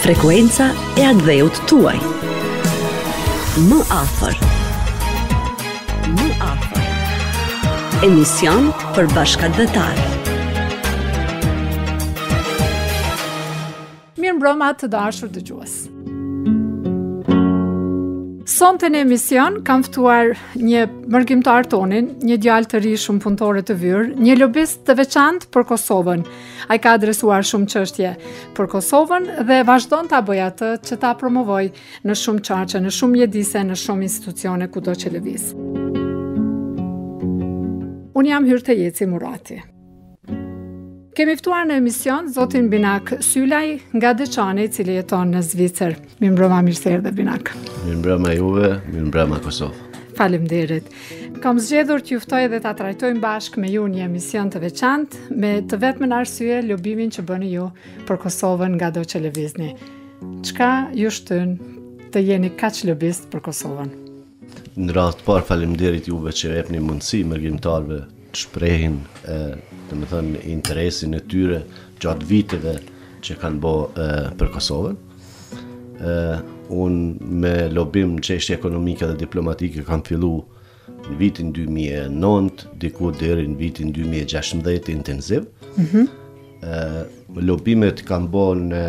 Frekuenca e atdheut tuaj. Më afër. Më afër. Emision për bashkatdhetarë. Mirëmbrëma të dashur dëgjues. Sonte në emision kam ftuar një mërgimtar tonin, një djalë të ri shumë punëtor e të vyer, një lobist të veçantë për Kosovën. Ai ka adresuar shumë çështje për Kosovën dhe vazhdon ta bëjë atë që ta promovojë në shumë qarqe, në shumë mjedise, në shumë institucione kudo që lëviz. Unë jam Hyrë Tejeci Murati. Kemi ftuar në emision zotin Binak Sylaj nga Deçani, i cili jeton në Zvicër. Mirëmbrëma, mirë se erdhe Binak. Mirëmbrëma juve, mirëmbrëma Kosovë. Faleminderit. Kam zgjedhur t'ju ftoj dhe ta trajtojmë bashkë me ju një emision të veçantë me të vetmën arsye lobimin që bëni ju për Kosovën ngado që lëvizni. Çka ju shtyn të jeni kaq lobist për Kosovën? Në radhë të parë faleminderit juve që jepni mundësi mërgimtarëve të shprehin domethënë interesin e tyre gjatë viteve që kanë bo e, për Kosovën. E, unë me lobim në çështje ekonomike dhe diplomatike kam fillu në vitin 2009, diku deri në vitin 2016 intensiv. Mm -hmm. e, lobimet kam bo në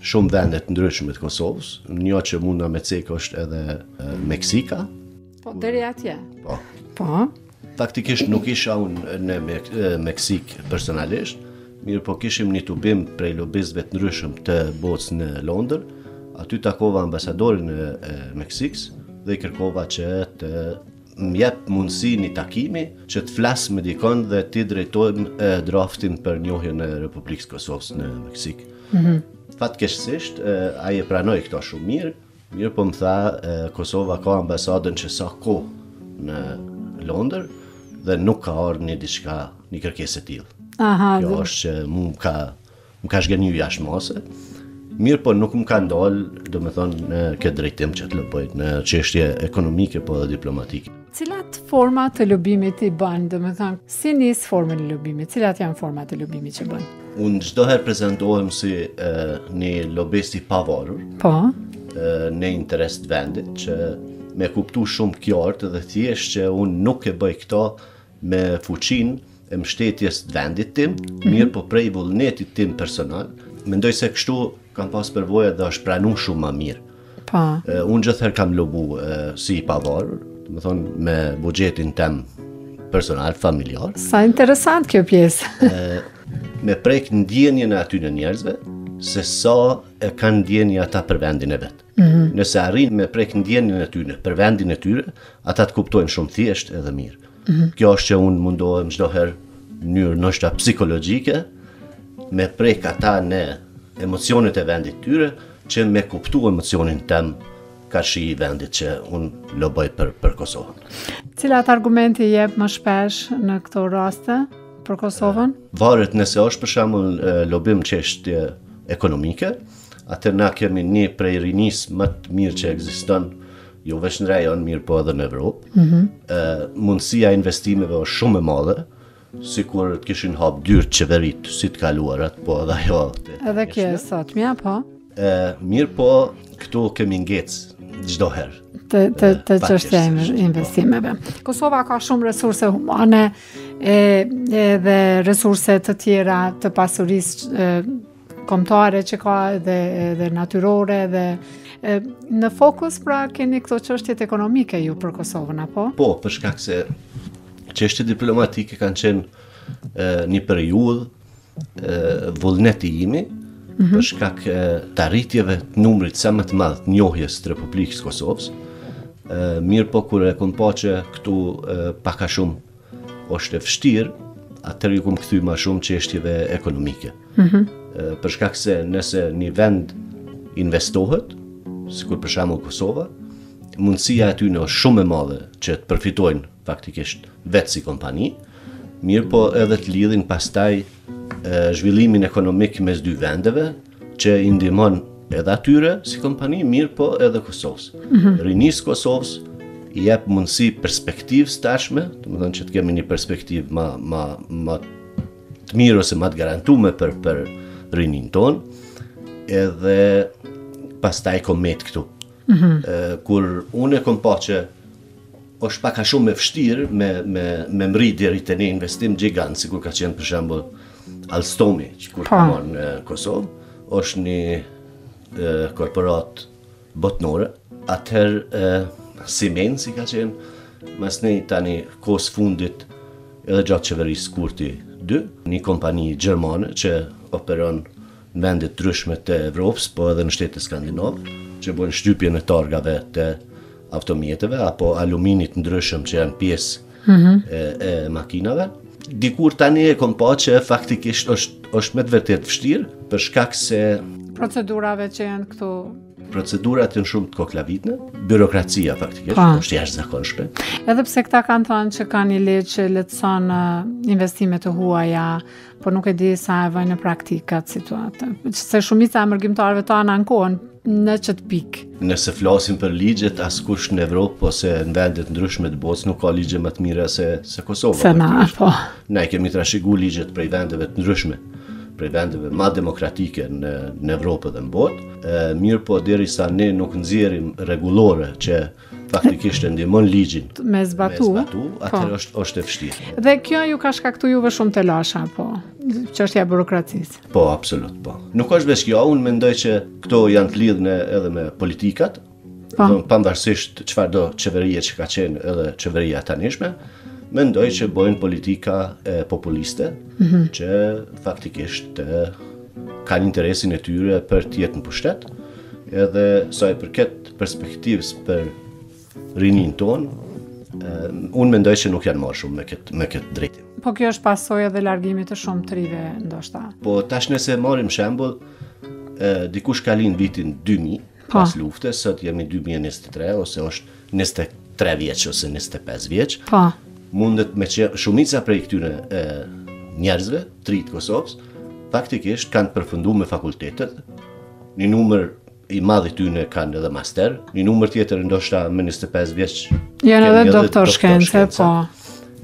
shumë vende të ndryshme të Kosovës. Një që mundna me cek është edhe e, Meksika, Po, deri atje. Po. Po. Faktikisht nuk isha unë në Meksik personalisht, mirë po kishim një tubim prej lobistëve të ndryshëm të botës në Londër. Aty takova ambasadorin e Meksikës dhe i kërkova që të më jep mundësi një takimi që të flas me dikon dhe t'i drejtojmë e, draftin për njohjen e Republikës Kosovës në Meksikë. Mm -hmm. Fatkeqësisht, ai e pranoi këto shumë mirë, Mirëpo më tha, Kosova ka ambasadën që sa kohë në Londër dhe nuk ka ardhë një diçka, një kërkesë e tillë. Aha. Kjo është që mu më ka më ka zhgënjyer jashtë mase. Mirëpo nuk më ka ndal, domethonë në këtë drejtim që të loboj në çështje ekonomike po dhe diplomatike. Cilat forma të lobimit i bën, domethënë, si nis formën e lobimit, cilat janë forma të lobimit që bën? Unë çdo herë prezentohem si e, një lobist i pavarur, po. e, në interes të vendit, që me kuptu shumë qartë dhe thjesht që unë nuk e bëj këto me fuqinë e mbështetjes të vendit tim, mirëpo prej vullnetit tim personal, mendoj se kështu kam pas përvoja dhe është pranu shumë ma mirë. Pa. Po. Unë gjithëherë kam lobu e, si i pavarur, domethënë me buxhetin tem personal, familjar. Sa interesant kjo pjesë. me prek ndjenjën e atyne njerëzve, se sa e kanë ndjenjë ata për vendin e vet. Mm -hmm. Nëse arrin me prek ndjenjën e tyre për vendin e tyre, ata të kuptojnë shumë thjesht edhe mirë. Mm -hmm. Kjo është që unë mundohem çdo herë në mënyrë ndoshta psikologjike me prek ata në emocionet e vendit të tyre që me kuptu emocionin tem karshi vendit që unë loboj për, për Kosovën. Cilat argumente jep më shpesh në këto raste për Kosovën? Varet nëse është për shembull lobim çështje ekonomike, Atëherë na kemi një prej rinisë më të mirë që ekziston, jo vetëm në rajon, mirëpo edhe në Evropë. Ëh, mm -hmm. uh, mundësia e investimeve është shumë e madhe sikur të kishin hap dyrt qeveritë si të kaluarat, po edhe ajo. Edhe kjo e sotmja po. Ë, mirëpo, këtu kemi ngec çdo herë. Te te te çështja e po. investimeve. Kosova ka shumë resurse humane e edhe resurse të tjera të pasurisë kombëtare që ka edhe edhe natyrore edhe e, në fokus pra keni këto çështjet ekonomike ju për Kosovën apo? Po, për shkak se çështjet diplomatike kanë qenë një periudhë vullneti i imi mm -hmm. për shkak e, të arritjeve të numrit sa më të madh të njohjes të Republikës së Kosovës. Ë mirëpo kur e kom pa që këtu e, pak a shumë Është e vështirë, atëherë ju kom kthy ma shumë çështjeve ekonomike. Ëh. Mm për shkak se nëse një vend investohet, sikur për shembull Kosova, mundësia e tyne është shumë e madhe që të përfitojnë faktikisht vetë si kompani, mirëpo edhe të lidhin pastaj zhvillimin ekonomik mes dy vendeve, që i ndihmon edhe atyre si kompani, mirëpo edhe Kosovës. Mm -hmm. Rinisë së Kosovës i jep mundësi perspektivës tashme, domethënë që të kemi një perspektivë ma, ma, ma të mirë ose ma të garantume për, për rininë tonë, edhe pastaj kom met këtu. Mm -hmm. e, kur unë e kom pa që Është pak a shumë e vështirë me mri deri te një investim gjigant, sikur ka qenë për shembull Alstomi, që kur ka marrë në Kosovë, është një korporatë botërore, atëherë Siemensi ka qenë, masnej tani kohës së fundit edhe gjatë qeverisë Kurti 2, një kompani gjermane që operon në vende të ndryshme të Evropës, po edhe në shtetet skandinave, që bën shtypjen e targave të automjeteve apo aluminit të ndryshëm që janë pjesë mm -hmm. e, e makinave. Dikur tani e kom pa që faktikisht është, është me të vërtetë vështirë, për shkak se... Procedurave që janë këtu procedurat janë shumë të koklavitne, byrokracia faktikisht pa. Po. është jashtëzakonshme. Edhe pse këta kanë thonë që kanë një ligj që lehtëson uh, investime të huaja, po nuk e di sa e vojnë në praktikë atë situatë. Se shumica e mërgimtarëve tanë ankohen në qëtë pikë. Nëse flasim për ligjet, askush në Evropë ose në vende të ndryshme të botës nuk ka ligje ma të mira se, se Kosova. Se na, po. Ne kemi trashigu ligjet prej vendeve të ndryshme prej vendeve ma demokratike në, në Evropë dhe në botë, mirëpo derisa ne nuk nxjerrim rregullore që faktikisht e ndihmon ligjin me zbatu, me zbatu po. atëherë është e vështirë. Dhe kjo ju ka shkaktu juve shumë telashe, po, çështja e burokracisë. Po, absolut, po. Nuk është vetë kjo, unë mendoj që këto janë të lidhne edhe me politikat, po. dhe pavarësisht çfarëdo qeverie që ka qenë edhe qeveria e tanishme, mendoj që bojnë politika populiste, mm -hmm. që faktikisht kanë interesin e tyre për të nejtë në pushtet, edhe sa i përket perspektivës për rininë tonë, unë mendoj që nuk janë marrë shumë me këtë me këtë drejtim. Po kjo është pasojë edhe largimit të shumë të rinjve ndoshta. Po tash nëse marrim shembull, ë dikush ka lind vitin 2000 po. pas luftës, sot jemi 2023 ose është 23 vjeç ose 25 vjeç. Po. Mundet me që shumica prej këtyre ë njerëzve, të ritë e Kosovës, faktikisht kanë përfundu me fakultetet, një numër i madh i tyne kanë edhe master, një numër tjetër ndoshta me 25 vjeç. Janë edhe doktor shkence, po.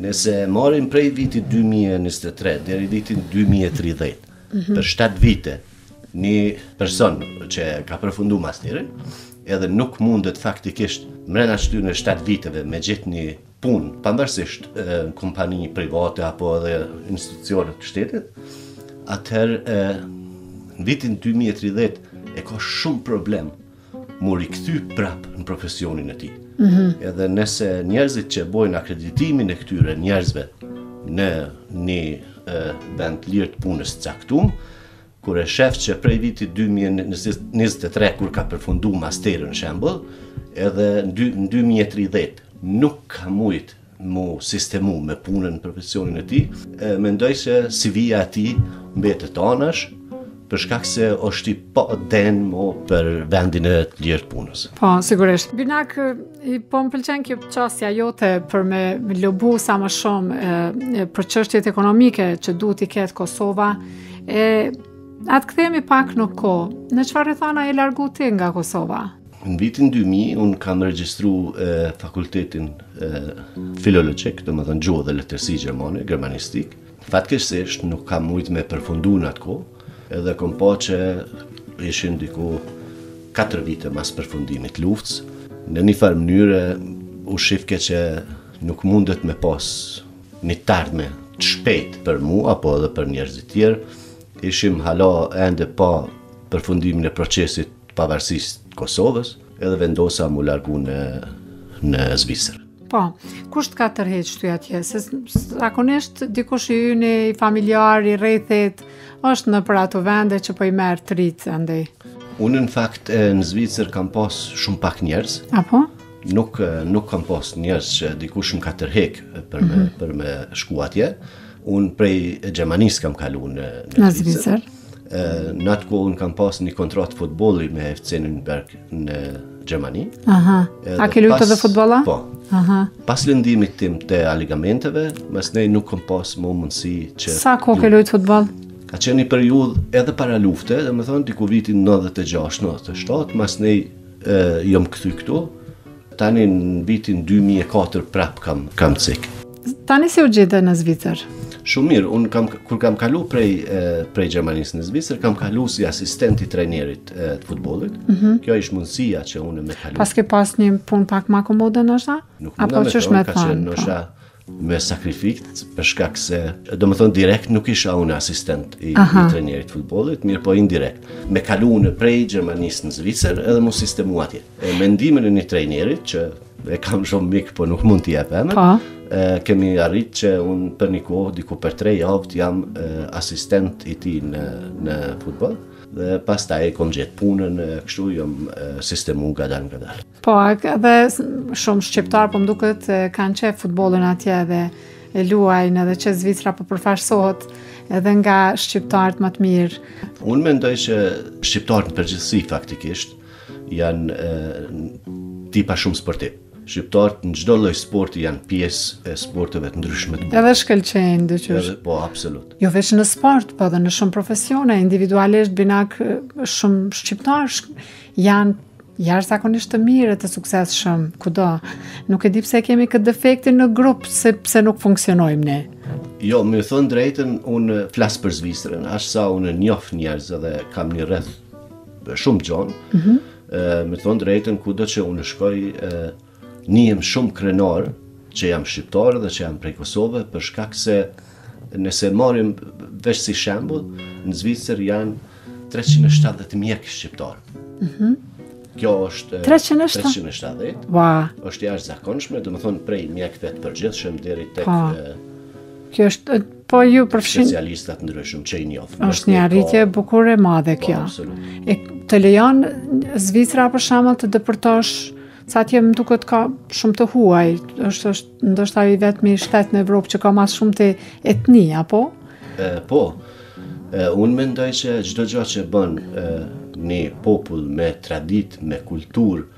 Nëse marrim prej vitit 2023 deri vitin 2030, mm -hmm. për 7 vite, një person që ka përfundu masterin, edhe nuk mundet faktikisht mrena qëtyne 7 viteve me gjetë një punë, pavarësisht kompani private apo edhe institucione të shtetit, atëherë në vitin 2030 e ka shumë problem m'u rikthy prap në profesionin e tij. Mm -hmm. Edhe nëse njerëzit që bojnë akreditimin e këtyre njerëzve në një vend të lirë të punës të caktum, Kur e shef që prej vitit dy mijë e njëzet e tre kur ka përfundu masterin, shembull, edhe në dy, në dy mijë e tridhjetë nuk ka mujt m'u sistemu me punë në profesionin e tij, mendoj se CV-ja e tij mbetet anash, për shkak se është i padenjë mo për vendin e lirë të punës. Po, sigurisht. Binak, po më pëlqen kjo qasja jote për me, me lobu sa më shumë e, e, për çështjet ekonomike që duhet t'i ketë Kosova, E, ta kthemi pak në kohë, në çfarë rrethana je largu ti nga Kosova? Në vitin 2000, unë kam regjistru e, fakultetin e, filologjik, domethënë gjuhë dhe letërsi gjermane, gjermanistikë. Fatkeqësisht, nuk kam mujtë me përfundu në atë kohë, edhe kom pa që ishin diku 4 vite mas përfundimit të luftës, në një farë mënyre u shifke që nuk mundet me pas një të ardhme të shpejtë për mua, po edhe për njerëzit të tjerë, ishim hala ende pa përfundimin e procesit të pavarësisë të Kosovës, edhe vendosa m'u largu në, në Zvicër. Po, kush të ka tërheq ty atje? Se zakonisht dikush i yni, i familjar, i rrethit, është nëpër ato vende që po i merr të rinjtë, andej. Unë në fakt në Zvicër kam pas shumë pak njerëz. Apo? Nuk nuk kam pas njerëz që dikush më ka tërheq për me, mm -hmm. për me shku atje. Unë prej Gjermanisë kam kalu në, në Zvicër. Në atë kohë unë kam pas një kontratë futbolli me FC Nürnberg në Gjermani. Aha. A ke lujtë edhe futboll a? Po. Aha. Pas lëndimit tim të ligamenteve, masnej nuk kom pas më mundësi që... Sa kohë ke lujtë futboll? Ka qenë një periudhë edhe para lufte, domethonë, diku vitin 96-97, masnej Jom kthy këtu, tani në vitin 2004 prap kam, kam cik. Tani si u gjete në Zvicër? Shumë mirë, unë kam, kur kam kalu prej, prej Gjermanisë në Zvicër, kam kalu si asistent i trajnerit të futbollit. Mm -hmm. Kjo ish mundësia që unë me kalu. Paske pas një punë pak ma komode, ndoshta? Nuk mundë me thonë, ka qenë, është me sakrificë për shkak se domethënë direkt nuk isha unë asistent i, i trajnerit të futbollit, mirëpo indirekt. Me kalu në prej Gjermanisë në Zvicër edhe m'u sistemu atje. E me ndihmën e një trajnerit që e kam shumë mik po nuk mund t'i e pëmë, po. e, kemi arrit që unë për një kohë diku për tre javë të jam e, asistent i tij në, në futboll dhe pastaj kom gjetë punën e kështu jam sistemu ngadalë ngadalë. Po, edhe shumë shqiptarë po më duket kanë qejf futbollin atje dhe e luajnë edhe që Zvicra po përfaqësohet edhe nga shqiptarët më të mirë. Unë mendoj që shqiptarët në përgjithësi faktikisht janë e, tipa shumë sportivë. Shqiptarët në çdo lloj sporti janë pjesë e sporteve të ndryshme të botës. Edhe shkëlqejnë dyqysh. Po, absolut. Jo veç në sport, po edhe në shumë profesione individualisht bile ka shumë shqiptarë janë Jashtëzakonisht të mirë e të suksesshëm kudo. Nuk e di pse kemi këtë defektin në grup, sepse nuk funksionojmë ne. Jo, me thonë drejtën, un flas për Zvicrën, aq sa un njoh njerëz dhe kam një rreth shumë gjon. Ëh. Mm -hmm. Me thonë drejtën kudo që un shkoj, Ndihem shumë krenar që jam shqiptar dhe që jam prej Kosove për shkak se nëse marrim veç si shembull, në Zvicër janë 370 mjekë shqiptarë. Mhm. Mm Kjo është 370. 370. Wow. Është jashtëzakonshme, domethënë prej mjekëve të përgjithshëm deri tek, po. Kjo është po ju përfshin specialistat e ndryshëm që i njoh. Është një arritje e bukur e madhe po, kjo. Absolut. E të lejon Zvicra për shembull të depërtosh Se atje më duket ka shumë të huaj, është është ndoshta i vetmi shtet në Evropë që ka më shumë të etni, apo? E, po. E, unë mendoj që çdo gjë që bën e, një popull me traditë, me kulturë,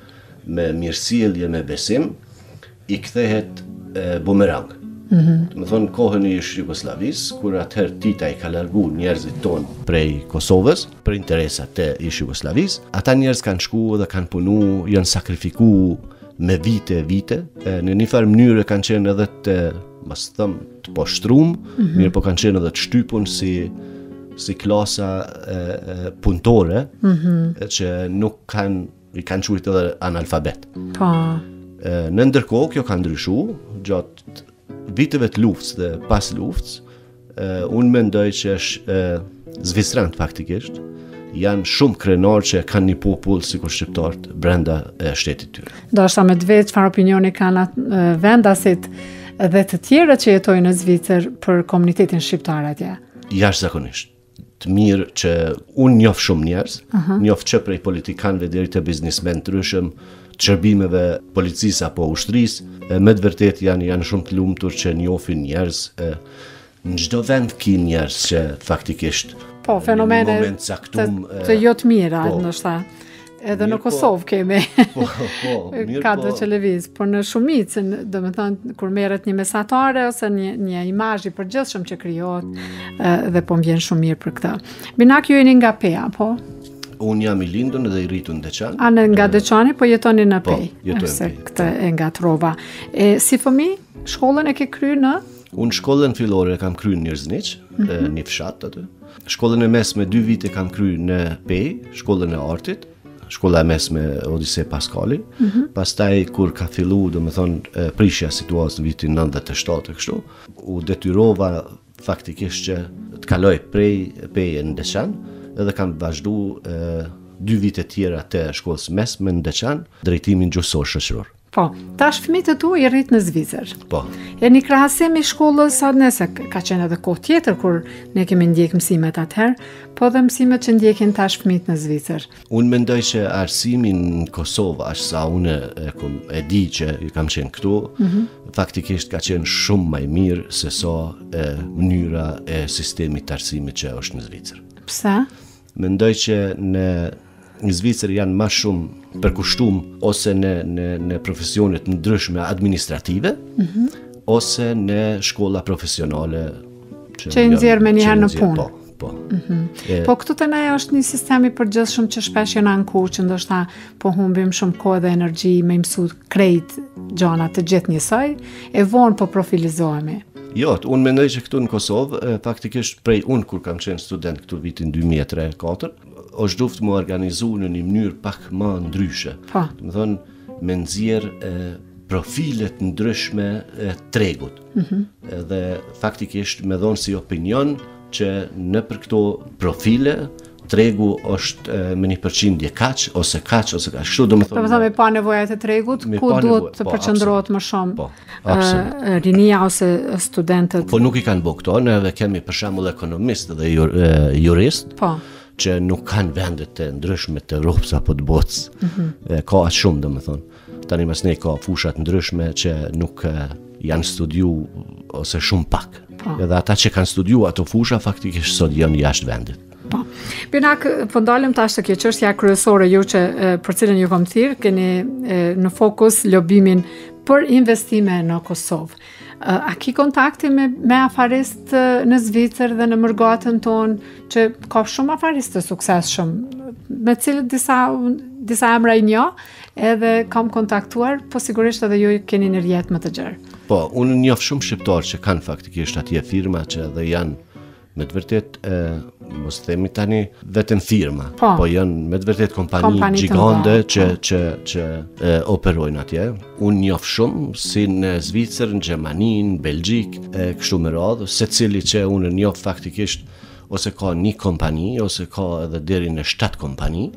me mirësjellje, me besim, i kthehet bumerang. Mm -hmm. Domethënë kohën e ish Jugosllavisë, kur atëherë Tita i ka largu njerëzit tonë prej Kosovës, për interesat e ish Jugosllavisë. Ata njerëz kanë shku dhe kanë punu, janë sakrifiku me vite e vite, e, në një farë mënyrë kanë qenë edhe të, mos them, të poshtrum, mm -hmm. mirëpo kanë qenë edhe të shtypun si si klasa e, e, punëtore mm -hmm. që nuk kanë i kanë qujt edhe analfabet. Po. Në ndërkohë kjo ka ndryshu gjatë viteve të luftës dhe pas luftës, unë mendoj që është zviceranët faktikisht, janë shumë krenar që kanë një popull sikur shqiptarët brenda shtetit të tyre. Dosha me të vet çfarë opinioni kanë ata vendasit dhe të tjerët që jetojnë në Zvicër për komunitetin shqiptar atje? Jashtëzakonisht. të mirë që unë njof shumë njerëz, uh -huh. njof që prej politikanëve deri te biznesmenë të ndryshëm, të shërbimeve policisë apo ushtrisë, me të vërtetë janë janë shumë të lumtur që njofin njerëz e në çdo vend ki njerëz që faktikisht po fenomene të caktume, të jo të mira, po, ndoshta. Edhe në po- Kosovë kemi. Po, po, mirë ka po. Ka televiz, por në shumicën, domethënë kur merret një mesatare ose një një imazh i përgjithshëm që krijohet mm. dhe po më vjen shumë mirë për këtë. Binak ju jeni nga Peja, apo? Un jam i lindur dhe i rritur në Deçan. A jeni nga Deçani po jetoni në po, Pejë? Po, jetoj në Pejë. Këtë e ngatërrova. E si fëmijë, shkollën e ke kry në? Un shkollën fillore e kam kry në Irzniq, mm -hmm. një fshat aty. Shkollën e mesme dy vite kam kry në Pejë, shkollën e artit, shkolla e mesme Odhise Paskali, mm -hmm. pastaj kur ka fillu, domethënë, prishja situatës në vitin 97 e kështu, u detyrova faktikisht që të kaloj prej Peje në Deçan, edhe kam vazhdu e, dy vite tjera të shkollës mesme në Deçan, drejtimin gjuhësor shoqëror. Po, tash fëmijët e tu i rrit në Zvicër. Po. E një krahasim i shkollës, sa nëse ka qenë edhe kohë tjetër, kur ne kemi ndjekë mësimet atëherë, po edhe mësimet që ndjekin tash fëmijët në Zvicër. Unë mendoj që arsimi në Kosovë, aq sa unë e, kum, e di që kam qenë këtu, mm -hmm. faktikisht ka qenë shumë ma i mirë sesa so, e, mënyra e sistemit të arsimit që është në Zvicër. Pse? Mendoj që në në Zvicër janë ma shumë përkushtum ose në në në profesione të ndryshme administrative, mm -hmm. ose në shkolla profesionale që, që i nxjerr menjëherë në punë. Po, po. Mm -hmm. po këtu te ne është një sistem i përgjithshëm që shpesh jena anku që ndoshta po humbim shumë kohë dhe energji me i mësu krejt gjana të gjithë njësoj, e vonë po profilizohemi. Jo, unë mendoj që këtu në Kosovë, faktikisht prej unë kur kam qenë student këtu vitin 2003 e 4, është duft me u organizu në një mënyrë pak ma ndryshe. Po. Domethënë, me nxjerrë e, profile të ndryshme e tregut. Mm -hmm. Edhe faktikisht me dhonë si opinion, që nëpër këto profile tregu është me një përqindje kaq ose kaq ose kaq kështu domethënë domethënë me pa nevojat e tregut ku duhet të po, përqendrohet më shumë po rinia ose studentët po nuk i kanë bo këto ne edhe kemi për shembull ekonomistë dhe juristë po që nuk kanë vendet e ndryshme të Evropës apo të botës mm -hmm. ka shumë domethënë Tani te ne ka fusha të ndryshme që nuk janë studiu ose shumë pak. Po. Edhe ata që kanë studiu ato fusha faktikisht sot janë jashtë vendit. Po. Binak, po ndalem tash te kjo çështja kryesore ju që për cilën ju kam thirrë, keni në fokus lobimin për investime në Kosovë. A ki kontakte me, me afaristë në Zvicër dhe në mërgatën tonë, që ka shumë afaristë të suksesshëm, me cilët disa, disa emra i njoh, edhe kam kontaktuar, po sigurisht edhe ju keni një rrjet më të gjërë. Po, unë njof shumë shqiptarë që kanë faktikisht atje firma që edhe janë me të vërtetë e, mos themi tani vetëm firma, po, po janë me të vërtetë kompani, kompani gjigante po. që, që, që e, operojnë atje. Unë njof shumë si në Zvicër, në Gjermani, në Belgjikë, e kështu me radhë, secili që unë njof faktikisht ose ka një kompani, ose ka edhe deri në 7 kompani,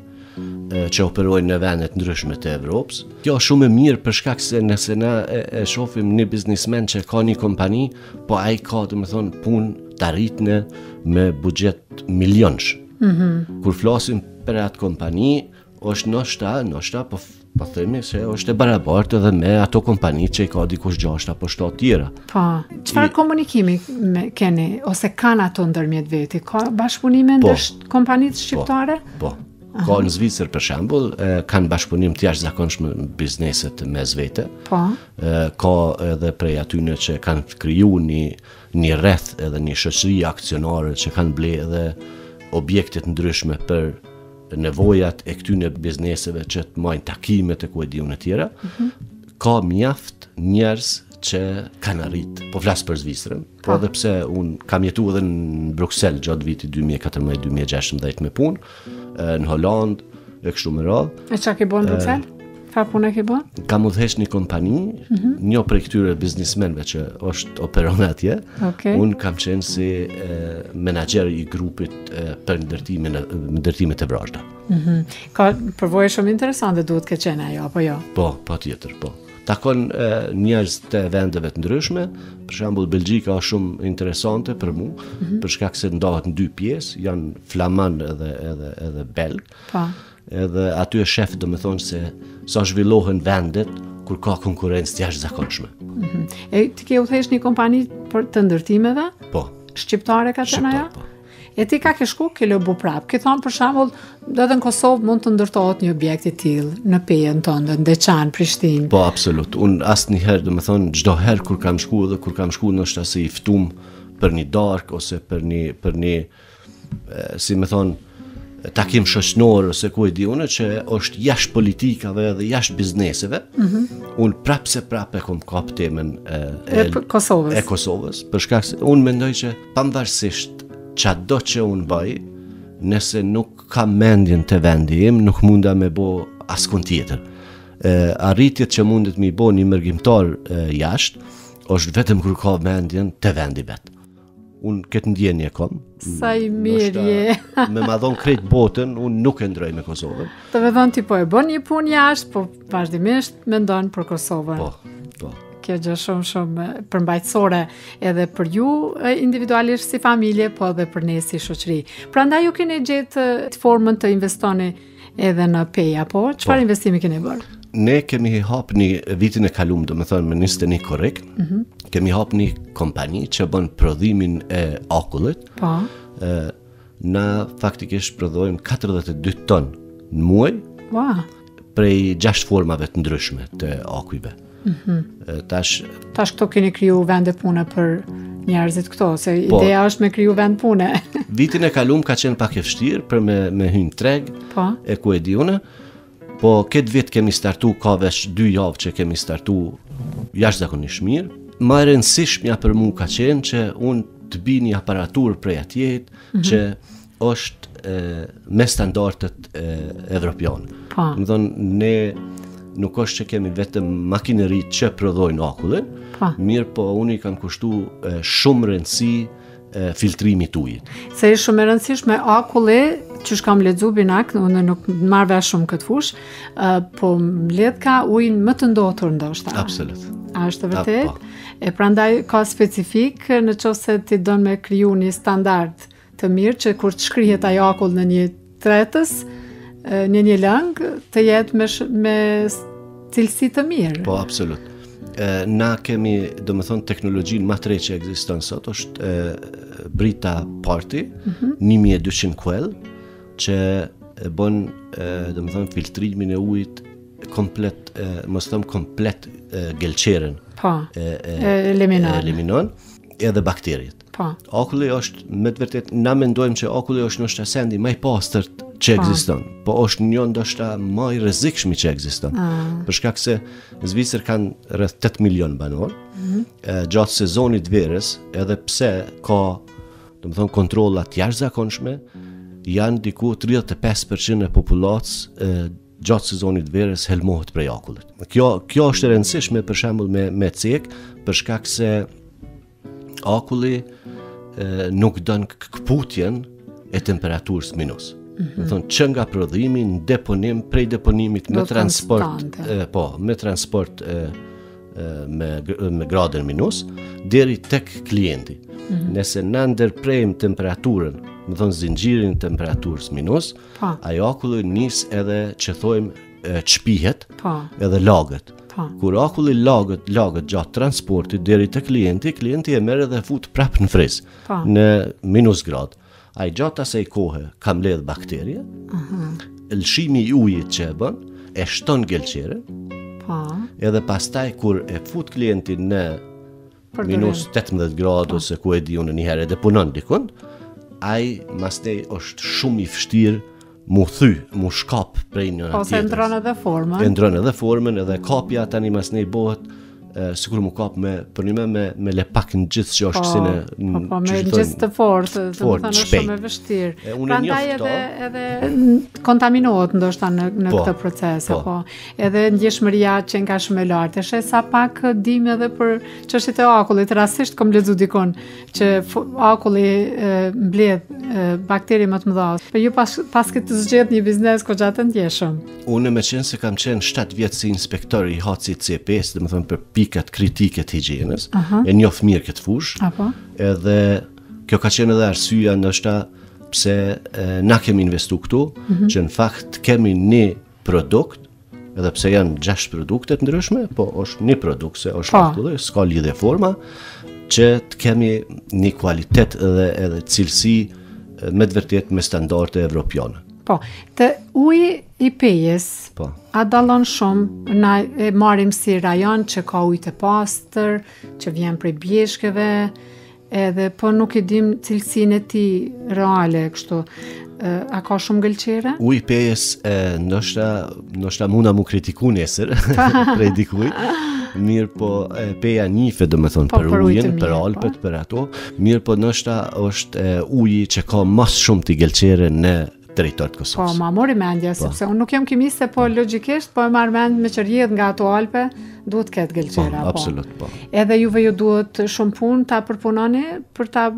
që operojnë në vende të ndryshme të Evropës. Kjo është shumë e mirë për shkak se nëse na e, e shohim një biznesmen që ka një kompani, po ai ka, domethënë, punë të arritme me buxhet milionsh. Mm -hmm. Kur flasim për atë kompani, është noshta, noshta, po Po themi se është e barabartë edhe me ato kompani që i ka dikush gjashtë apo shtatë tjera. Po, çfarë komunikimi keni ose kanë ato ndërmjet veti? Ka bashkëpunime po, ndër kompanitë po, shqiptare? Po. po. Ka në Zvicër për shembull, kanë bashkëpunim të jashtëzakonshëm në bizneset mes vete. Po. Ka edhe prej atyne që kanë kriju një, një rreth edhe një shoqëri aksionare që kanë ble edhe objekte të ndryshme për nevojat e këtyne bizneseve që të majnë takimet e ku e di unë e tjera, mhm. ka mjaft njerëz që kanë arrit, po flas për Zvicrën, po edhe pse unë kam jetu edhe në Bruxelles gjatë viti 2014-2016 me punë, në Hollandë, e kështu me radhë. E çka ke bo në Bruxelles? Çfarë pune ke bë? Kam udhëheq një kompani, mm -hmm. një prej këtyre biznesmenëve që është operon atje. Okay. Un kam qenë si e, menaxheri i grupit e, për ndërtimin e ndërtimet e vrazhda. Mm -hmm. Kjo përvojë shumë interesante duhet të ketë qenë ajo apo jo? Po, patjetër, po. Takon njerëz të vendeve të ndryshme, për shembull Belgjika është shumë interesante për mua, mm -hmm. për shkak se ndahet në dy pjesë, janë flaman edhe edhe edhe belg. Po. Edhe aty e shef domethënë se sa zhvillohen vendet kur ka konkurencë të jashtëzakonshme. Mm -hmm. E ti ke udhëheq një kompani të ndërtimeve? Po. Shqiptare ka qenë ajo? Po. E ti kur ke shku, ke lëbu prap. Ke thonë për shembull, edhe në Kosovë mund të ndërtohet një objekt i tillë në Pejën tënde, në Deçan, Prishtinë. Po, absolut. Unë asnjëherë, domethënë, çdo herë kur kam shku dhe kur kam shku në është se i ftum për një darkë ose për një, për një, si me thonë, takim shoqënor ose ku e di unë që është jashtë politikave dhe jashtë bizneseve. Mm -hmm. Un prapë se prapë e kam kap temën e, e, e Kosovës. E Kosovës, për shkak se un mendoj që pavarësisht çfarë do që un bëj, nëse nuk kam mendjen te vendi im, nuk munda me bo askun tjetër. E, arritjet që mundet me i bo një mërgimtar jashtë, është vetëm kur e ka mendjen te vendi vet. Un këtë ndjenjë e kam. Sa i mirë je. me ma dhon krejt botën, un nuk e ndroj me Kosovën. Domethënë ti po e bën një punë jashtë, po vazhdimisht mendon për Kosovën. Po, po. Kjo gjë shumë shumë përmbajtësore edhe për ju individualisht si familje, po edhe për ne si shoqëri. Prandaj ju keni gjetë formën të investoni edhe në Pejë, po çfarë po. investimi keni bërë? Ne kemi hapë në vitin e kaluar, domethënë me 21 korrik. Ëh. Mm -hmm. Kemi hapë një kompani që bën prodhimin e akullit. Po. Ëh, na faktikisht prodhojmë 42 ton në muaj. Wow. Prej 6 formave të ndryshme të akujve. Mm -hmm. Tash tash këto keni kriju vende pune për njerëzit këtu, se po, ideja është me kriju vend pune. vitin e kalum ka qenë pak e vshtirë për me me hy n'treg. Po. E ku e di unë? Po këtë vit kemi startu ka veç 2 javë që kemi startu jashtëzakonisht mirë. Ma e rëndësishmja për mu ka qenë që unë të bi një aparaturë prej atje mm -hmm. që është e, me standartet e, evropiane. Po. Domethënë, ne nuk është që kemi vetëm makineri që prodhojnë akullin, po. mirëpo unë i kam kushtu e, shumë rëndësi e, filtrimit të ujit. Se është shumë e rëndësishme akulli qysh kam lexu Binak, unë nuk marr vesh shumë këtë fushë, e, po mbledhka ujin më të ndotur ndoshta. Absolut. A është e vërtetë? A, po. E prandaj ka specifikë në qoftë se ti don me kriju një standard Të mirë që kur të shkrihet ai akull në një tretës, në një lëng, të jetë me, me cilësi të mirë. Po, absolut. Na kemi, domethënë, teknologjinë ma t're që ekziston sot, është e, Brita Purity, mm -hmm. 1200 Quell, që e bon, domethënë, filtrimin e ujit komplet, e, domethënë, komplet e, gëlqeren. Po, e, e, e, eliminon. E, eliminon edhe bakteriet. Po. Akulli është me të vërtetë na mendojmë se akulli është ndoshta sendi më i pastër që po. ekziston, po është ndoshta më i rrezikshmi që ekziston. Ah. Për shkak se n'Zvicër kanë rreth 8 milion banorë. Mm -hmm. Gjatë sezonit verës, edhe pse ka, domethënë kontrolla të jashtëzakonshme, janë diku 35% e popullatës gjatë sezonit verës helmohet prej akullit. Kjo kjo është e rëndësishme për shembull me me cek, për shkak se Akulli nuk don këputjen e temperaturës minus. Mm -hmm. Domethënë që nga prodhimi në deponim, prej deponimit me transport, e, po, me transport e, e, me me gradën minus deri tek klienti. Mm -hmm. Nëse na ndërprejmë temperaturën, domethënë zinxhirin e temperaturës minus, po. Po. ai akulli nis edhe që thojmë e shpihet po. edhe laget. Po. Kur akulli laget, laget gjatë transportit deri te klienti, klienti e merr edhe e fut prap në friz. Po. Në minus gradë. Ai gjatë asaj kohe ka mbledh bakterie. Ëh. Uh -huh. Lëshimi i ujit që e bon e shton gëlqeren. Po. Edhe pastaj kur e fut klienti në minus 18 gradë po. ose ku e di unë një herë edhe deponon dikun, ai masnej është shumë i vështirë mu thy, mu shkap prej njëri-tjetrit. Ose ndron edhe formën. E ndron edhe formën, edhe kapja tani masnej bohet sikur mu kap me për një me me le pak në gjithë që është po, si në po, po me gjithë të fortë, do të thonë është shumë e vështirë. Prandaj edhe edhe kontaminohet ndoshta në në po, këtë proces apo. Edhe ndjeshmëria qenka shumë e lartë. Është sa pak dim edhe për çështjet e akullit. Rastësisht kam lexuar diku që akulli mbledh bakteri më të mëdha. Po ju paskeni zgjedh një biznes goxha të ndjeshëm. Unë meqenëse kam qenë 7 vjet si inspektor i HACCP-s, domethënë për pikat kritike të higjienës, uh -huh. e njoh mirë këtë fushë. A po. Edhe kjo ka qenë edhe arsyeja ndoshta pse na kemi investuar këtu, mm -hmm. që në fakt kemi një produkt, edhe pse janë gjashtë produkte të ndryshme, po është një produkt se është, po, akull, s'ka lidhje forma, që të kemi një kualitet edhe edhe cilësi me të vërtetë me standarde evropiane. Po, te uji i Pejës, po. a dallon shumë, na e marrim si rajon që ka ujtë e pastër, që vjen prej bjeshkëve, Edhe po nuk e dim cilësinë e tij reale kështu. A ka shumë gëlqere? Uji i Pejës, ndoshta, ndoshta muna m'u kritiku nesër, prej dikuj. Mirëpo, e, Peja njihet, domethonë, po, për, për ujin, për po. alpet, për ato. Mirëpo, ndoshta është e, uji që ka më së shumti gëlqere në territor të Kosovës. Po, ma mori mendja, po. sepse unë nuk jam kimiste, po, po. logikisht, po e marr me mend meqë rjedh nga ato alpe, duhet të ketë gëlqera. Po, po. absolut, po. Edhe juve ju duhet shumë punë ta përpunoni, për ta,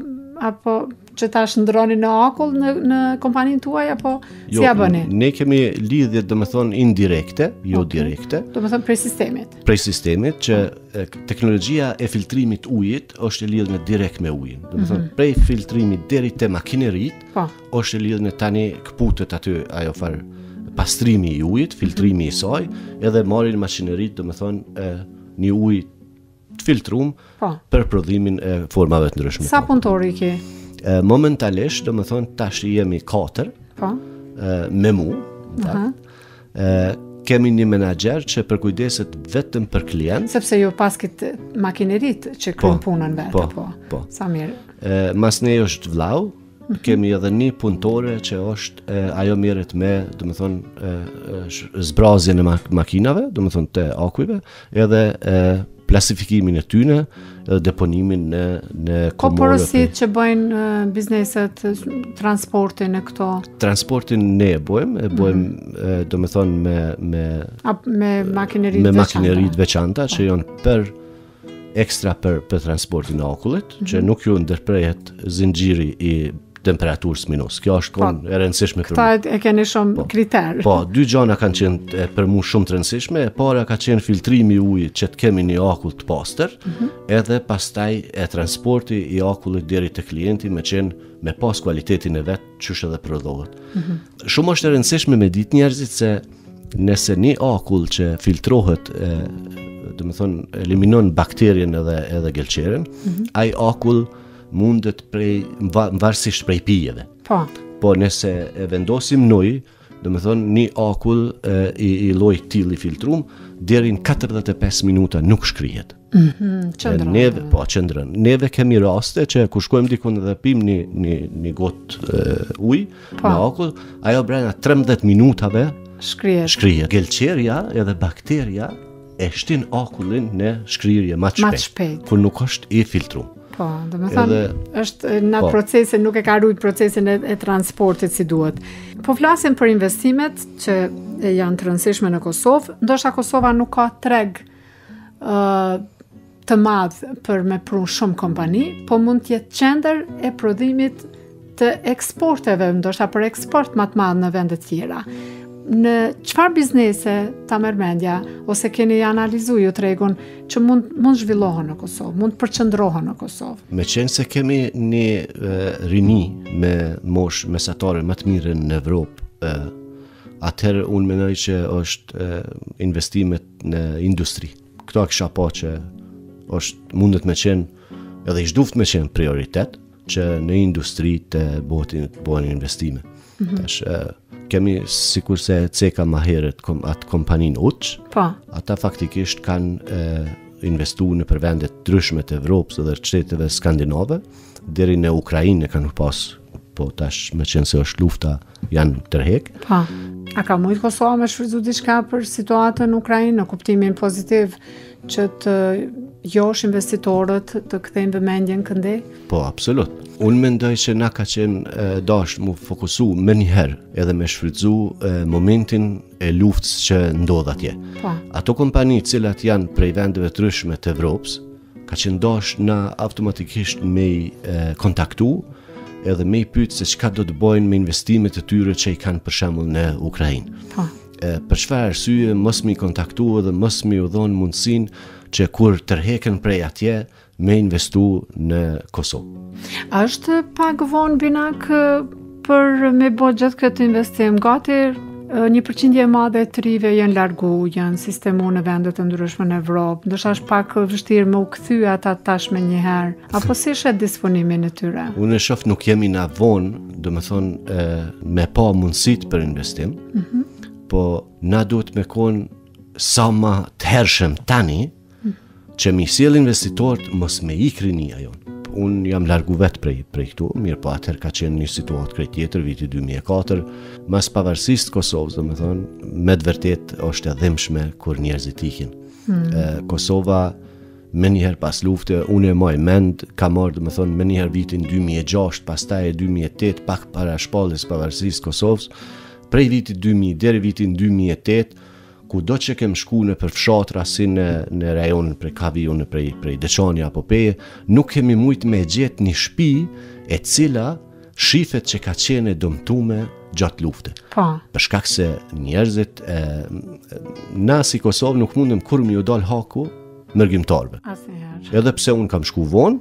apo, që ta shndërroni në akull në, në kompaninë tuaj, apo, jo, si ia bëni? Ne kemi lidhje, domethonë, indirekte, jo okay. direkte. Domethonë, prej sistemit. Prej sistemit, që e, teknologjia e filtrimit të ujit është e lidhne direkt me ujin. Domethonë, mm -hmm. prej filtrimit deri te makineritë, po. Është e lidhne, tani këputet aty ajo farë pastrimi i ujit, filtrimi i saj, edhe marrin makineritë, domethënë një ujë të filtrum po. për prodhimin e formave të ndryshme. Sa punëtorë i ke? Momentalisht, domethonë, tashi jemi 4, po. me mu, da, uh -huh. kemi një menaxher që përkujdeset vetëm për klientë. Sepse ju paskit makineritë që po, kryejnë punën vetë, po, po, po. Sa mirë. Masnej është vllau, kemi edhe një punëtore që është e, ajo merret me, domethonë, e, e, zbrazjen e mak makinave, domethonë të akujve, edhe e, plastifikimin e tyne, edhe deponimin në në Po komore. porositë që bëjnë e, bizneset e, transportin e këtyre, Transportin ne e bëjmë, e bëjmë, e, domethonë me me ap, me makineri me të veçanta. makineri të veçanta që janë për ekstra për për transportin e akullit, mm -hmm. që nuk iu ndërprehet zinxhiri i temperaturës minus. Kjo është kon po, e rëndësishme për mua. Këtë e keni shumë po, kriter. Po, dy gjëra kanë qenë për mua shumë të rëndësishme. E para ka qenë filtrimi i ujit që të kemi një akull të pastër, mm -hmm. edhe pastaj e transporti i akullit deri te klienti me qenë me pas kualitetin e vet qysh edhe prodhohet. Mm -hmm. Shumë është e rëndësishme me ditë njerëzit se nëse një akull që filtrohet e, domethonë, eliminon bakterien edhe, edhe gëlqeren, mm -hmm. ai akull mundet prej, mva, mvarësisht prej pijeve. Po. Po nëse e vendosim n'ujë, Domethënë një akull i i llojit të tillë i filtrum deri në 45 minuta nuk shkrihet. Mhm, qëndron. Neve po qëndron. Neve kemi raste që kur shkojmë diku edhe pimë një një një gotë ujë po. me akull, ajo brenda 13 minutave shkrihet. Shkrihet. Gëlqerja edhe bakteria e shtin akullin në shkrirje më shpejt. Kur nuk është i filtrum. Po, domethënë, është në atë po. procesin, nuk e ka rujt procesin e, e transportit si duhet. Po flasim për investimet që janë të rëndësishme në Kosovë, ndoshta Kosova nuk ka treg uh, të madh për me pru shumë kompani, po mund të jetë qendër e prodhimit të eksporteve, ndoshta për eksport më të madh në vende të tjera. Në çfarë biznese ta merr mendja ose keni analizuar ju tregun që mund mund zhvillohen në Kosovë, mund të përqendrohen në Kosovë. Meqenëse kemi një rini me moshë mesatare më të mirë në Evropë, e, atëherë unë mendoj që është investimet në industri. Këto e kisha pa që është mundet me qenë edhe ish dashtë me qenë prioritet, që në industri të, të bohen investime. Mm -hmm. Tash, kemi sikurse ceka ma heret kom, atë kompaninë Uç, po. ata faktikisht kanë investu nëpër vende t'ndryshme të Evropës dhe shteteve skandinave, deri në Ukrainë e kanë pas, po tash meqenëse është lufta janë tërheq. Pa, po. a ka mujtë Kosova me shfrytëzu diçka për situatën në Ukrainë, në kuptimin pozitiv që të josh investitorët të kthejnë vëmendjen këndej? Po, absolut. Unë mendoj që na ka qenë dasht mu fokusu menjëherë edhe me shfrytëzu momentin e luftës që ndodh atje. Po. Ato kompani të cilat janë prej vendeve të ndryshme të Evropës, Ka qenë dashtë na automatikisht me i kontaktu edhe me i pytë se çka do të bojnë me investimet e tyre që i kanë për shembull në Ukrainë. Po. Për çfarë arsye, mos mi kontaktu edhe mos me ju dhonë mundësinë që kur tërhiqen prej atje, me investu në Kosovë. A është pak vonë Binak Për me bo gjithë këtë investim, gati një përqindje e madhe e të rive janë largu, janë sistemu në vende të ndryshme në Evropë, ndërsa është pak vështirë me u kthy ata tash menjëherë, apo si e sheh disponimin e tyre? Unë e shoh nuk jemi na vonë, domethonë, me pa mundësitë për investim, mm -hmm. po na duhet me konë sa ma të hershëm tani, që mi sjell investitorët mos me ik rinia jonë. Unë jam largu vet prej prej këtu, mirëpo atëherë ka qenë një situatë krejt tjetër viti 2004, mas pavarësisë së Kosovës, domethënë me të vërtetë është e dhimbshme kur njerëzit ikin. Hmm. E, Kosova menjëherë pas lufte, unë e maj mend, ka marrë domethonë menjëherë vitin 2006, pastaj e 2008, pak para shpalljes pavarësisë Kosovës, prej vitit 2000 deri vitin 2008, Kudo që kem shku nëpër fshatra si në në rajonin prej ka vi unë prej prej Deçani apo Peje, nuk kemi mujt me e gjetë një shpi e cila shifet që ka qenë e dëmtume gjatë lufte. Po. Për shkak se njerëzit, e, na si Kosovë nuk mundem kurrë me ju dal hakut mërgimtarëve. Asnjëherë. Edhe pse unë kam shku vonë,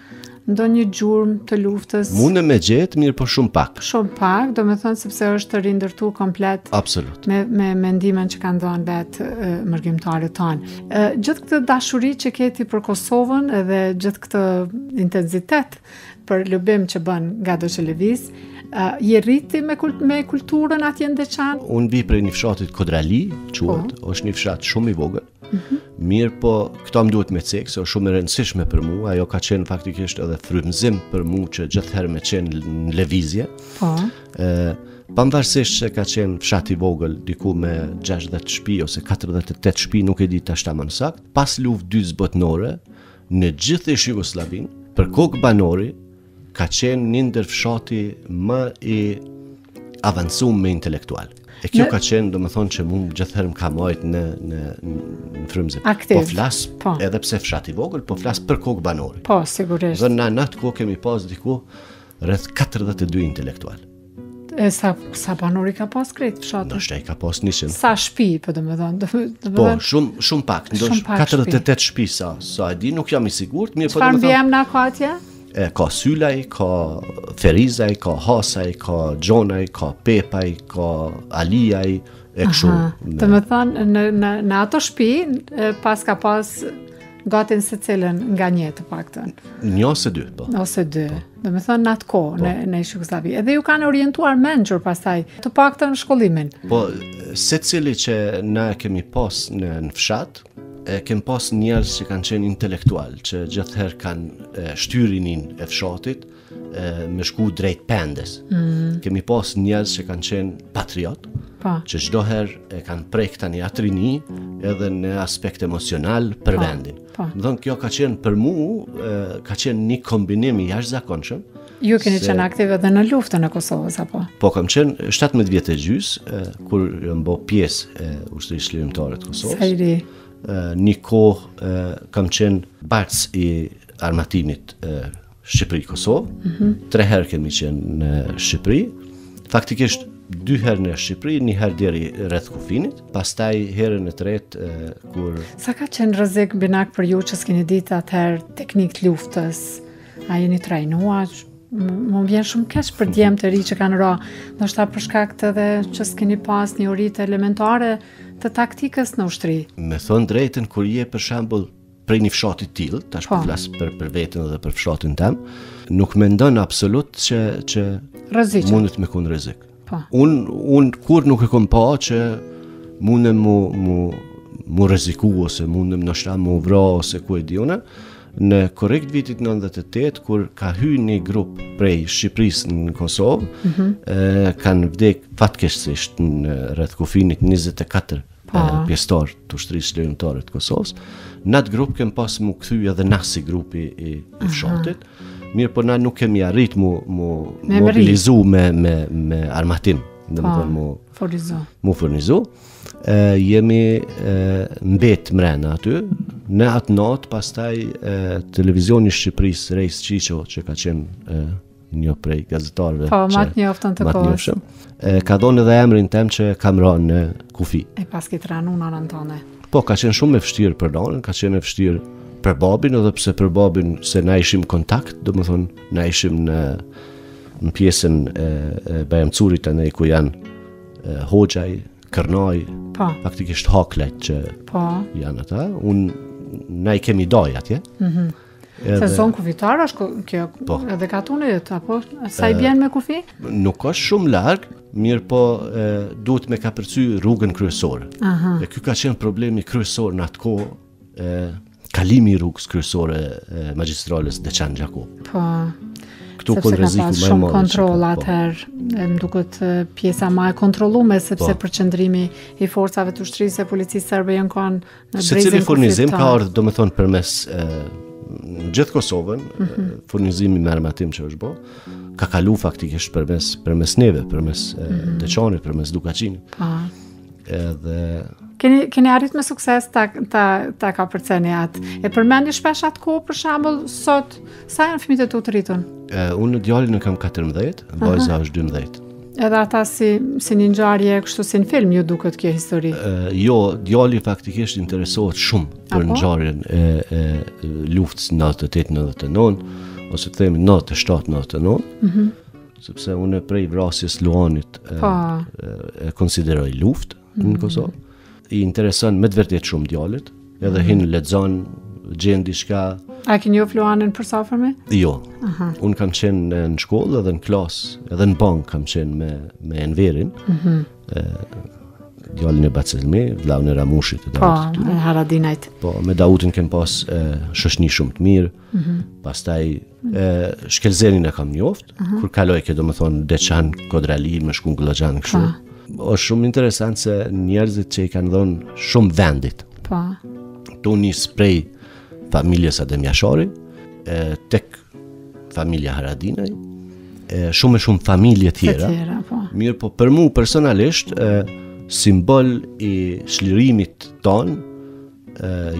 ndonjë gjurmë të luftës. Mundem me gjetë, mirëpo shumë pak. Shumë pak, domethënë sepse është rindërtu komplet. Absolut. Me, me mundimin që kanë dhënë vetë mërgimtarët tanë. Gjithë këtë dashuri që ke ti për Kosovën edhe gjithë këtë intensitet për lobim që bën ngado që lëviz, uh, je rriti me, kult me kulturën atje në Deçan? Unë vi prej një fshatit Kodrali, quhet, oh. është një fshat shumë i vogël. Mm -hmm. Mirëpo, këta më duhet me cekë, se o shumë e rëndësishme për mu, ajo ka qenë faktikisht edhe frymëzim për mu që gjithherë me qenë në lëvizje. Po. E, pamvarësisht se ka qenë fshat i vogël diku me 60 shpi ose 48 shpi, nuk e di tash tamam sakt. Pas Luftës Dytë Botnore në gjithë ish-Jugosllavinë, për kokë banori, Ka qenë një ndër fshati më i avancum me intelektualë. E kjo në... ka qenë, domethonë që mu gjithherë më ka majt në, në, në frymëzim. Aktiv. Po flas, po. edhe pse fshati vogël, po flas për kokë banori. Po, sigurisht. Dhe na në atë kohë kemi pas diku rreth 42 intelektualë. E sa sa banorë ka pas krejt fshati? Ndoshta i ka pas niqind. Sa shpi, po domethënë, domethënë. Po, shumë shumë pak, ndoshta 48 shpi sa sa e di, nuk jam i sigurt, mirëpo domethënë. Çfarë mbiemna ka atje? E ka Sylaj, ka Ferizaj, ka Hasaj, ka Gjonaj, ka Pepaj, ka Aliaj, e kështu. Domethënë në në në ato shpi paska pas Gati në secilën nga një të paktën. Një ose dy, po. Ose dy. Po. Domethënë në atë kohë, po. në, në ish-Jugosllavi. Edhe ju kanë orientuar menjëherë pastaj, të paktën shkollimin. Po, secili që na e kemi pas në, në fshat, e kem pas njerëz që kanë qenë intelektualë, që gjithherë kanë shty rininë e fshatit, me shku drejt pendes. Mm. Kemi pas njerëz që kanë qenë patriotë, po. Po. që çdo herë e kanë prek tani teatrin edhe në aspekt emocional për po. Po. vendin. Po. Po. Domethënë kjo ka qenë për mu, e, ka qenë një kombinim i jashtëzakonshëm. Ju keni se... qenë aktiv dhe në luftën e Kosovës, apo? Po, kam qenë 17 vjet e gjysë, kur jom bo pjesë e Ushtrisë Çlirimtare të Kosovës. Sajri. Një kohë kam qenë bartës i armatimit Shqipëri Kosovë. Mm -hmm. Tre herë kemi qenë në Shqipëri. Faktikisht dy herë në Shqipëri, një herë deri rreth kufinit, pastaj herën e tretë kur Sa ka qenë rrezik binak për ju që s'keni ditë atëherë teknikë të luftës? A jeni trajnuar? Më vjen shumë keq për djem të ri që kanë ra, ndoshta për shkak edhe që s'keni pas një njohuri elementare të taktikës në ushtri. Me thonë të drejtën kur je për shembull prej një fshati të tillë, tash po, po. flas për për veten dhe për fshatin tem, nuk mendon absolut që që rrezik mundet me kon rrezik. Po. Unë unë kurrë nuk e kam pa që mundem mu mu mu rreziku ose mundem ndoshta mu vra ose ku e di unë. Në korrik të vitit 98 kur ka hyrë një grup prej Shqipërisë në Kosovë, mm -hmm. kanë vdek fatkeqësisht rreth kufinit 24 po. pjesëtarë të Ushtrisë Çlirimtare të Kosovës. Në atë grup kem pas mu kthy edhe na si grupi i, i fshatit. Mirëpo na nuk kemi arrit mu mu me mobilizu me me me armatim, domethënë po, mu furnizu. Mu furnizu. E, jemi e, mbet mrena aty në atë natë pastaj e, televizioni i Shqipërisë Reis Çiço që ka qenë një prej gazetarëve. Po, ma të njoftun të kohës. E, ka dhënë edhe emrin tem që kam ra në kufi. E paske tmerru nanën tënde. Po, ka qenë shumë e vështirë për nënën, ka qenë e vështirë për babin, edhe pse për babin se na ishim n'kontakt, domethonë, na ishim në, në pjesën e, e Bajram Currit aty ku janë e, Hoxhaj, Kërrnaj, po. faktikisht Haklajt që po. janë ata. Unë, na i kemi dajë atje. Mm Edhe... Se zonë kufitare është ku, kjo, po. edhe katuni yt, apo? Sa i bjen me kufi? Nuk është shumë larg, mirëpo e, duhet me kapërcy rrugën kryesore. Aha. E kjo ka qenë problemi kryesor në atë kohë, e, kalimi i rrugës kryesore e, magistrales Deçan Gjakovë. Po, Këtu sepse ka pas shumë kontroll atëherë, po. më duket pjesa ma e kontrollume, sepse po. përqendrimi i forcave të ushtrisë e policisë serbe janë kanë Secili furnizim ka ardhur, domethënë për gjithë Kosovën, mm -hmm. furnizimi me armatim që është bërë, ka kalu faktikisht përmes përmes neve, përmes mm -hmm. Deçanit, përmes Dukagjinit. Po. Edhe keni keni arrit me sukses ta ta ta kapërceni atë. E përmendni shpesh atë kohë për shembull sot Sa janë fëmijët e tu të rritun? Uh, unë djalin e kam 14, vajza është 12. Edhe ata si, si një ngjarje, kështu si në film, ju duket kjo histori? Uh, jo, djali faktikisht interesohet shumë për ngjarjen e, e luftës 98-99, ose të themi 97-99, mm -hmm. sepse unë prej vrasjes Luanit e, po. e, e konsideroj luftë, në mhm. Kosovë. I intereson me të vërtet shumë djalit, edhe mm. hin lexon, gjen diçka. A ke njoft Luanin për s'afërmi? Jo, Aha. unë kam qenë në shkollë edhe në klasë, edhe në bankë kam qenë me, me Enverin. Mm -hmm djalin e bacës Hilmi, vllaun e Ramushit të Dautit. Po, me Haradinajt. Po, me Dautin kem pas e, shoqni shumë të mirë. Mm -hmm. Pastaj e, Shkëlzenin e kam njoft, mm -hmm. kur kalojke domethonë Deçan, Kodrali, me shku n'Gllogjan, kështu. Po. Po. Osht shumë interesant se njerëzit që i kanë dhonë shumë vendit. Po. Po. Tu nis prej familjes Adem Jashari, e, tek familja Haradinaj, e, shumë e shumë familje tjera. tjera po. Po. Mirëpo për mu personalisht, e, simbol i çlirimit tonë,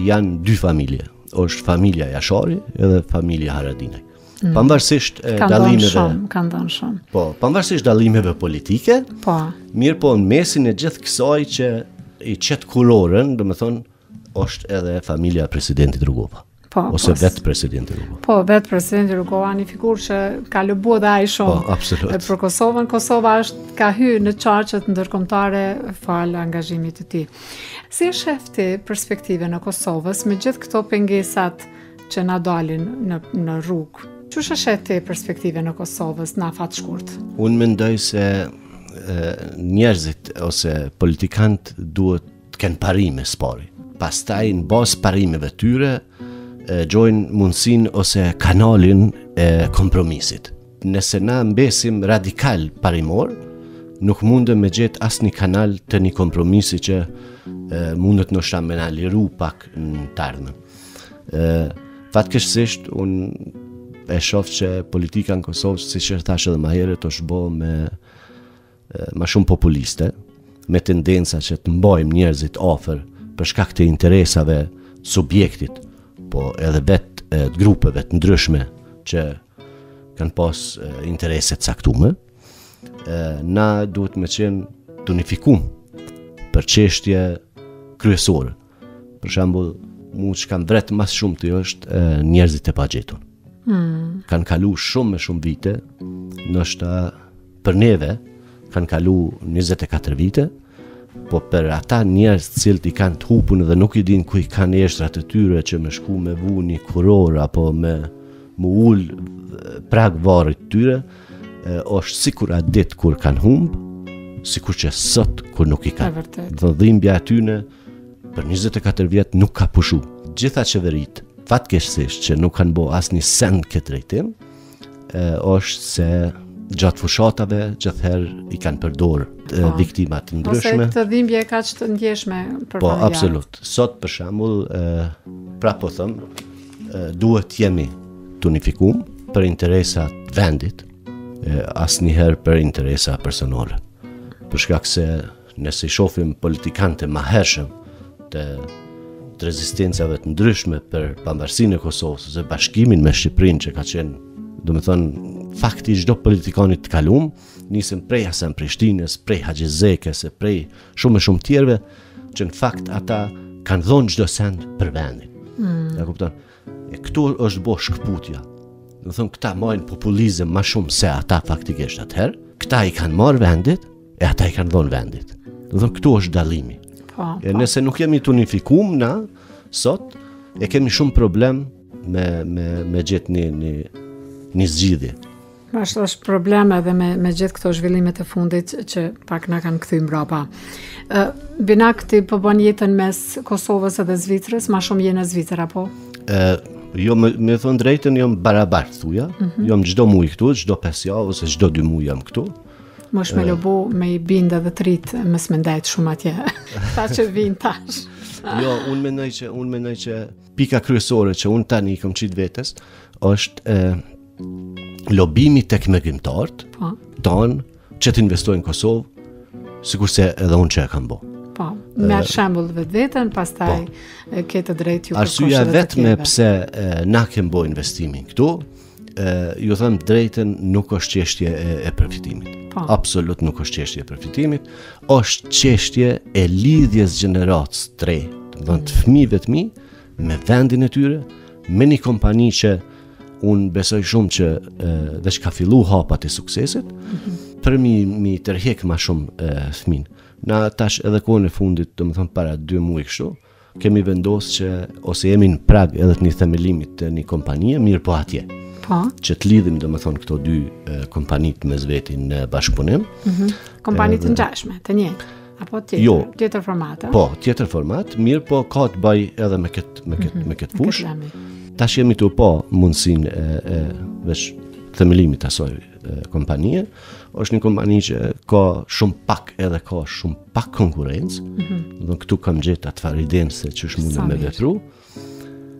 janë dy familje. është familja Jashari edhe familja Haradinaj. Mm. Pavarësisht dallimeve, shumë, kanë dhënë shumë. Po, pavarësisht dallimeve politike, po. Mirëpo në mesin e gjithë kësaj që i qet kurorën, do të thonë, është edhe familja e presidentit Rugova. Po, ose po, vetë presidenti Rugova. Po, vetë presidenti Rugova një figurë që ka bo edhe ai shumë. Po, absolut. E për Kosovën, Kosova është ka hy në qarqet ndërkombëtare falë angazhimit të tij. Si e shef ti perspektivën e Kosovës me gjithë këto pengesat që na dalin në, në rrugë? Qysh e shef ti perspektivën e Kosovës në afat shkurt? Unë mendoj se njerëzit ose politikanët duhet të kenë parime së pari. Pastaj në bazë parimeve tyre, gjejnë mundësinë ose kanalin e kompromisit. Nëse na mbesim radikalë parimorë, nuk mundem me gjetë asnjë kanal të një kompromisi që e, mundet ndoshta me na liru pak në t'ardhmen. Fatkeqësisht, unë e shof që politika në Kosovë, siç e thashë edhe ma herët, është bo me ma shumë populiste, me tendenca që të mbajmë njerëzit afër për shkak të interesave të subjektit, po edhe vetë të grupeve të ndryshme që kanë pas interese t'caktume, na duhet me qenë të unifikum për çështje kryesore. Për shembull, mu çka më vret ma s'shumti është e, njerëzit e pagjetun. Hmm. Kanë kalu shumë me shumë vite, ndoshta për neve, kanë kalu 24 vite, po për ata njerëz të cilët i kanë të hupun dhe nuk i dinë ku i kanë eshtrat e tyre që me shku me vu një kurorë apo me me u ul pranë varrit të tyre e, është sikur atë ditë kur kanë humb sikur që sot kur nuk i kanë dhe dhimbja atyne Për 24 vjet nuk ka pushu. Gjitha qeveritë, fatkeqësisht që nuk kanë bo asnjë send n'këtë drejtim, është se gjatë fushatave gjithherë i kanë përdor po, viktima të ndryshme. Ose dhimbje kaq të ndjeshme për Po, absolut. Sot, për shembull, prapë thom, duhet t'jemi të unifikum për interesa t'vendit, asnjëherë për interesa personale. Për shkak se Nëse i shofim politikanët e mahershëm të të rezistencave të ndryshme për pamvarësinë e Kosovës ose bashkimin me Shqipërinë që ka qenë, domethonë, akti i çdo politikani të kalum, nisur prej Hasan Prishtinës, prej Haxhi Zekës e prej shumë e shumë tjerëve që në fakt ata kanë dhonë çdo send për vendin. Mm. E kupton. E këtu është bo shkëputja. Domethonë, këta bojnë populizëm ma shumë se ata faktikisht atëherë, këta i kanë marrë vendit, e ata i kanë dhonë vendit. Domethonë, këtu është dallimi. Po, e po. nëse nuk jemi të unifikum na, sot, e kemi shumë problem me, me, me gjetë një, një, një zgjidhje. Është është problem edhe me, me gjithë këto zhvillimet e fundit që pak na kanë kthy mbrapa. Uh, Binak, ti po bën jetën mes Kosovës edhe Zvicrës, ma shumë je në Zvicër, apo? Uh, jo, me, me thonë të drejtën, jam barabartë, thuja. Mm -hmm. Jam çdo muj këtu, çdo pesë javë, ose çdo dy muj jam këtu. M'shti me uh, lobu, me i bindë dhe të rinjtë, mos ndejt shumë atje. Taç vijnë tash. jo, unë mendoj që, unë mendoj që, Pika kryesore që unë tani i kom qitë vetes, është e, lobimi tek mërgimtarët, po. tanë që të investojnë n'Kosovë, sikurse edhe unë që e kam bo. Po, me marrë shembull vetveten, pastaj po. ke të drejtë t'ju kërkosh edhe të tjerëve. Arsyja e vetme pse e, na kem bo investimin këtu, ju thom të drejtën nuk është qeshtje e, e përfitimit. Po. Absolut nuk është qeshtje e përfitimit, është qeshtje e lidhjes gjeneratës të tre, domethonë të fëmijëve të mi me vendin e tyre, me një kompani që unë besoj shumë që dhe që ka fillu hapat e suksesit, mm -hmm. për m'i, m'i tërhek ma shumë fëmijën. Na tash edhe kohën e fundit, domethonë para dy muaj kështu, Kemi vendosë që ose jemi në prag edhe të një themelimit të një kompanije, mirëpo atje. Po. Që të lidhim domethënë këto dy e, kompanitë mes veti në bashkëpunim. Mm -hmm. Kompani të ngjashme, të njëjtë. Apo tjetër, jo, tjetër format, Po, tjetër format, mirëpo ka të baj edhe me këtë me këtë mm -hmm. me këtë fushë. Tash jemi të po mundësinë e, e vesh themelimit të asaj kompanie, është një kompani që ka shumë pak edhe ka shumë pak konkurrencë. Mm -hmm. Domethënë këtu kam gjetë atë farë iden se që është mundë me vepru.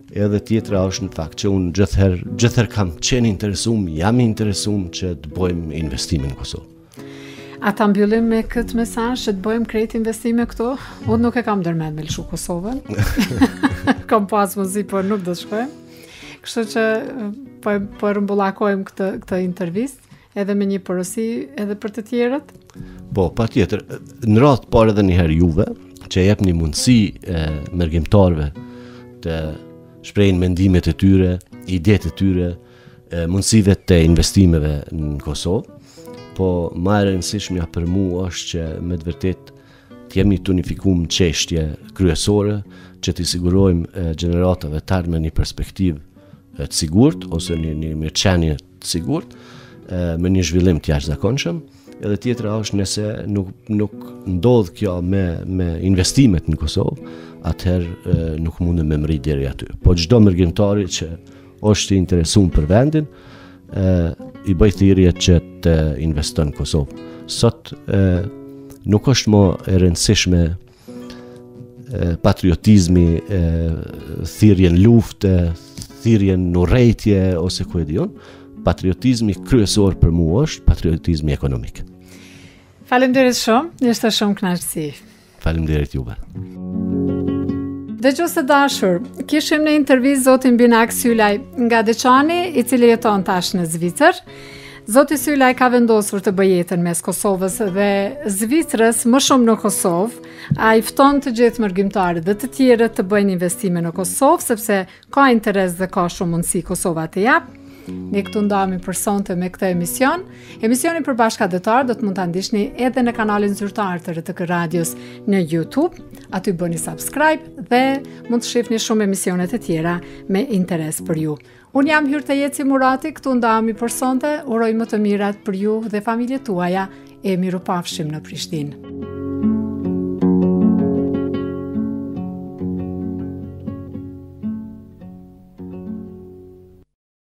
Edhe tjetra është në fakt që unë gjithëherë gjithëherë kam qenë interesum, jam interesum që të bojmë investime në Kosovë. A ta mbyllim me këtë mesazh që të bojmë krejt investime këtu? Unë nuk e kam ndërmend me lëshu Kosovën. kam pas mundësi, por nuk do të shkojmë. Kështu që po, po rrumbullakojmë këtë, këtë intervistë. Edhe me një porosi edhe për të tjerët? Po, patjetër, në radhë të parë edhe njëherë juve, që jepni mundësi e, mërgimtarëve të shprehin mendimet e tyre, idetë e tyre, e, mundësive të investimeve në Kosovë, po ma e rëndësishmja për mu është që me të vërtetë të jemi të unifikum çështje kryesore që t'i sigurojmë gjeneratave t'ardhme një perspektivë të sigurt ose një, një mirëqenie të sigurt, me një zhvillim të jashtëzakonshëm, edhe tjetra është nëse nuk nuk ndodh kjo me me investimet në Kosovë, atëherë nuk mundem me mri deri aty. Po çdo mërgimtari që është i interesun për vendin, ë i bëj thirrje që të investon në Kosovë. Sot ë nuk është më e rëndësishme patriotizmi, e, thirrje në luftë, thirrje në urrejtje, ose ku e di unë, patriotizmi kryesor për mu është patriotizmi ekonomik. Faleminderit shumë, ishte shumë kënaqësi. Faleminderit juve. Dëgjues të dashur, kishim në intervistë zotin Binak Sylaj nga Deçani, i cili jeton tash në Zvicër, Zoti Sylaj ka vendosur të bëjë jetën mes Kosovës dhe Zvicrës, më shumë në Kosovë. Ai fton të gjithë mërgimtarët dhe të tjerët të bëjnë investime në Kosovë sepse ka interes dhe ka shumë mundësi Kosova të japë. Ne këtu ndahemi për sonte me këtë emision. Emisionin Për bashkatdhetarë do të mund ta ndiqni edhe në kanalin zyrtar të RTK Radios në Youtube. Aty bëni subscribe dhe mund të shihni shumë emisione të tjera me interes për ju. Unë jam Hyre Tejeci Murati, këtu ndahemi për sonte, uroj më të mirat për ju dhe familjet tuaja, e mirupafshim në Prishtinë.